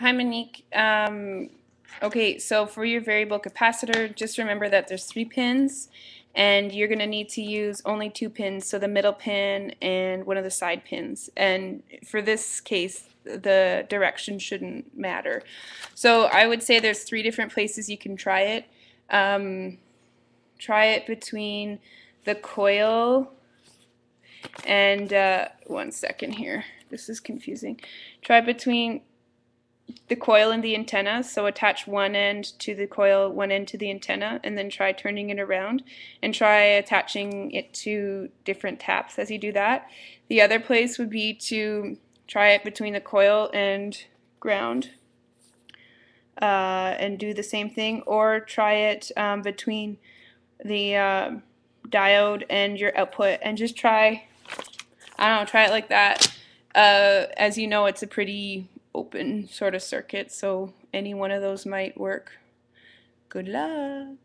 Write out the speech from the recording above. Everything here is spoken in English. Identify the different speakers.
Speaker 1: Hi, Monique. Um, okay, so for your variable capacitor, just remember that there's three pins, and you're going to need to use only two pins, so the middle pin and one of the side pins. And for this case, the direction shouldn't matter. So I would say there's three different places you can try it. Um, try it between the coil and uh, one second here. This is confusing. Try between the coil and the antenna. So attach one end to the coil, one end to the antenna, and then try turning it around and try attaching it to different taps as you do that. The other place would be to try it between the coil and ground uh, and do the same thing or try it um, between the uh, diode and your output and just try I don't know try it like that uh, as you know it's a pretty open sort of circuit so any one of those might work. Good luck